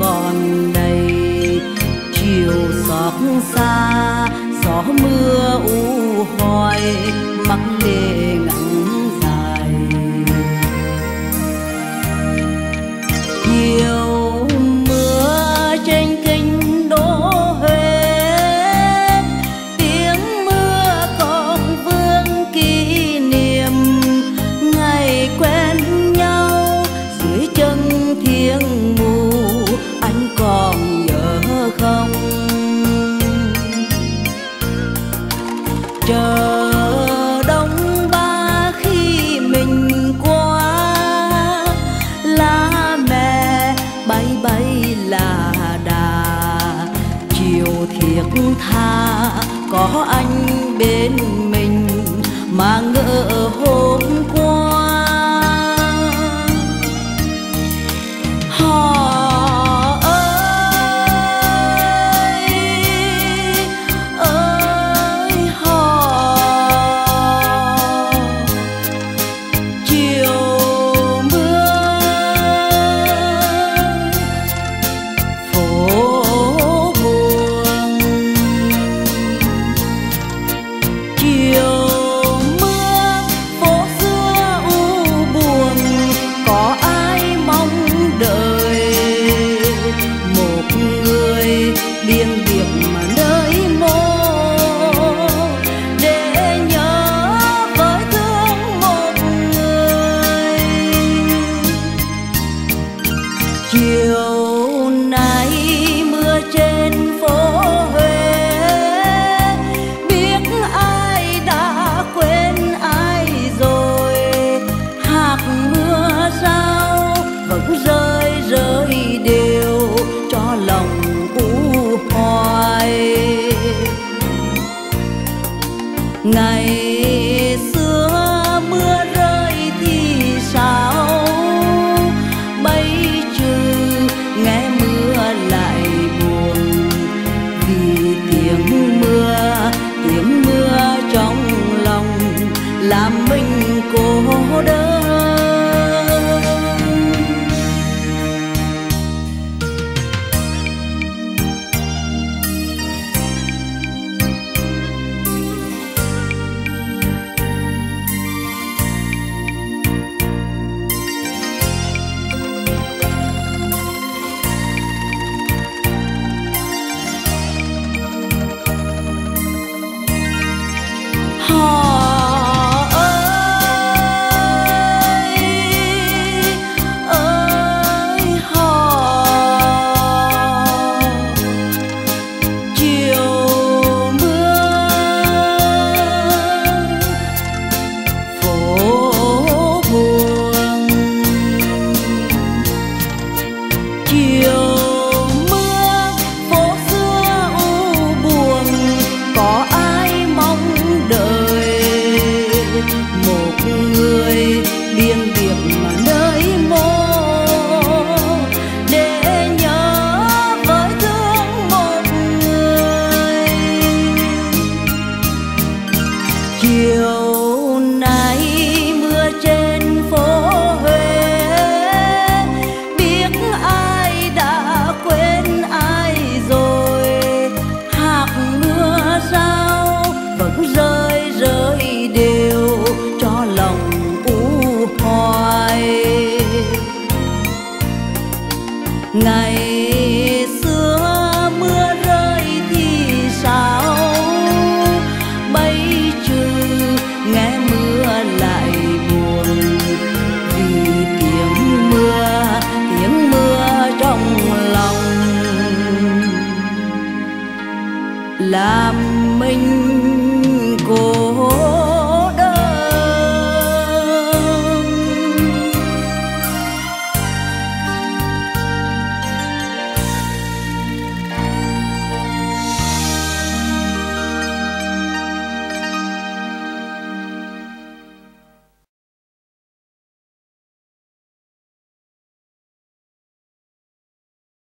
còn đầy. Chiều xót xa gió mưa u hoài mặc lệ có anh bên mình mà ngỡ hôm qua